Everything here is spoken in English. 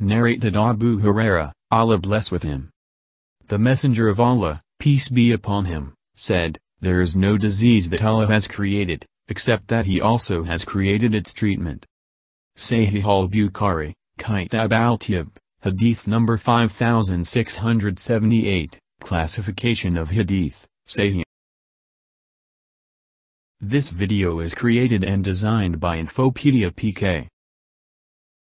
Narrated Abu Huraira, Allah bless with him. The Messenger of Allah, peace be upon him, said, There is no disease that Allah has created, except that He also has created its treatment. Sahih al-Bukhari, Kitab al-Tib, Hadith number 5678, Classification of Hadith, Sahih. This video is created and designed by Infopedia PK.